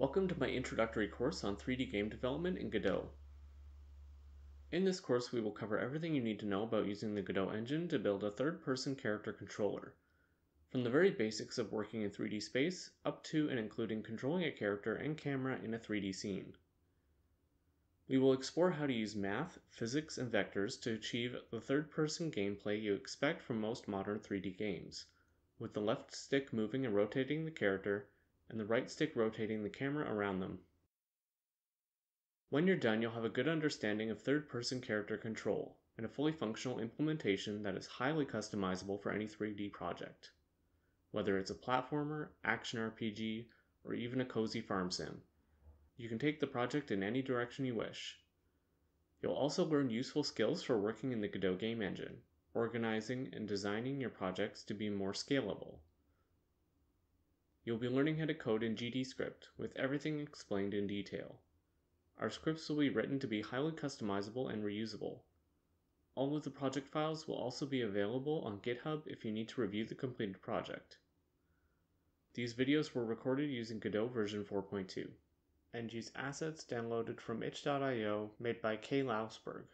Welcome to my introductory course on 3D game development in Godot. In this course we will cover everything you need to know about using the Godot engine to build a third-person character controller, from the very basics of working in 3D space up to and including controlling a character and camera in a 3D scene. We will explore how to use math, physics, and vectors to achieve the third-person gameplay you expect from most modern 3D games, with the left stick moving and rotating the character and the right stick rotating the camera around them. When you're done, you'll have a good understanding of third-person character control and a fully functional implementation that is highly customizable for any 3D project. Whether it's a platformer, action RPG, or even a cozy farm sim, you can take the project in any direction you wish. You'll also learn useful skills for working in the Godot game engine, organizing and designing your projects to be more scalable. You'll be learning how to code in GDScript with everything explained in detail. Our scripts will be written to be highly customizable and reusable. All of the project files will also be available on GitHub if you need to review the completed project. These videos were recorded using Godot version 4.2 and use assets downloaded from itch.io made by Kay Lousberg.